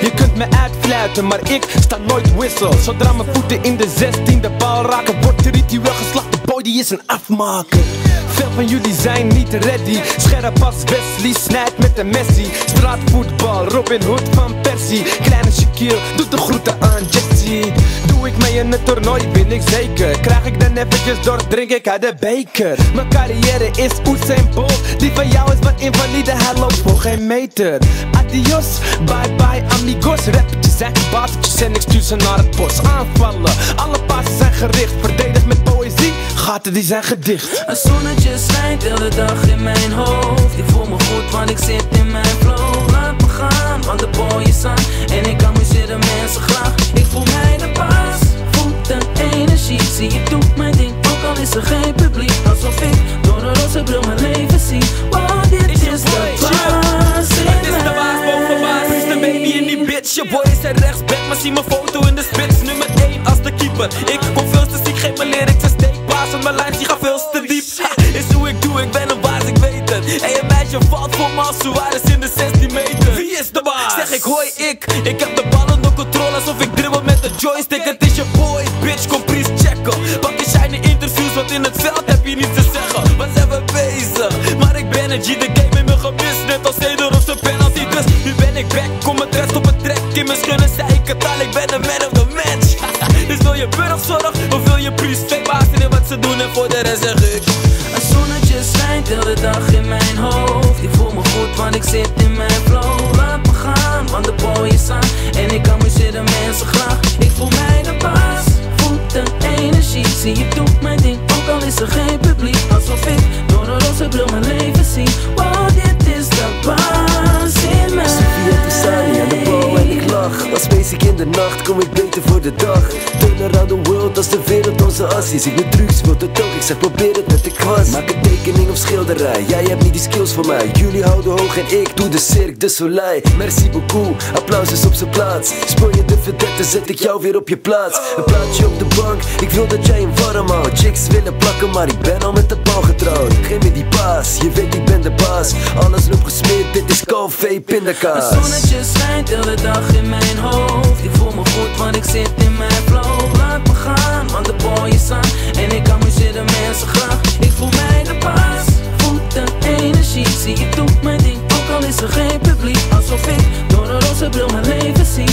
Je kunt me uitfluiten, maar ik sta nooit wissel. Zodra mijn voeten in de 16e bal raken Wordt de ritueel geslacht, de boy die is een afmaker. Veel van jullie zijn niet ready. Scherp als Wesley, snijdt met de Messi. Straatvoetbal, Robin Hood van Persie. Kleine Shaquille, doet de groeten aan Jesse in het toernooi, ben ik zeker. Krijg ik dan eventjes door, drink ik uit de beker. Mijn carrière is Usain Bolt Die van jou is wat invalide, hij loopt voor geen meter. Adios, bye bye amigos. Rappertjes zijn gebatertjes en ik stuur ze naar het bos Aanvallen, alle passen zijn gericht Verdedigd met poëzie, gaten die zijn gedicht. Een zonnetje schijnt de dag in mijn hoofd. Ik voel me goed want ik zit in mijn flow zie mijn foto in de spits Nummer 1 als de keeper. Ik kom veel te ziek, geef me lyrics een steekbaas Want mijn lines die gaan veel te diep. Ha, Is hoe ik doe, ik ben een baas, ik weet het. En je meisje valt voor me als Suarez in de 16 meter Wie is de baas? Zeg ik hoi ik Ik heb de bal onder controle alsof ik dribbel met de joystick. Het is je boy, bitch, kom please checken. Pak je shiny interviews, want in het veld heb je niets te zeggen. Wat zijn we bezig? Maar ik ben een G, de game in me gemist. Net als Eder of zijn penalty Dus nu ben ik back, kom het rest op mijn schudden zei ik het al, ik ben de man of the match. Dus wil je burgzorg of wil je priest? baas in wat ze doen en voor de rest zeg ik? Een zonnetje schijnt heel de dag in mijn hoofd. Ik voel me goed want ik zit in mijn flow. Laat me gaan, want de boy is aan. En ik amuseer de mensen graag. Ik voel mij de baas, voel de energie. Zie ik doe mijn ding, ook al is er geen publiek. Alsof ik door een roze bril mijn leven zie de nacht kom ik beter voor de dag. Turn around the world als de wereld onze as is. Ik ben drugs, wil het ook, ik zeg probeer het met de kwast Maak een tekening of schilderij, jij hebt niet die skills voor mij. Jullie houden hoog en ik doe de Cirque de Soleil. Merci beaucoup, applaus is op zijn plaats. Speel je de verdette, zet ik jou weer op je plaats. Een plaatje op de bank, ik wil dat jij een warm houdt. Chicks willen plakken, maar ik ben al met de bal getrouwd. Geef me die paas, je weet ik ben de baas. Alles loopt gesmeerd, dit is Calvé pindakaas Een zonnetje schijnt de dag in mijn hoofd. Ik voel me goed want ik zit in mijn flow Gaan, want de boy is aan. En ik amuseer de mensen graag. Ik voel mij de baas, voel de energie. Zie ik doe mijn ding, ook al is er geen publiek. Alsof ik door een roze bril mijn leven zie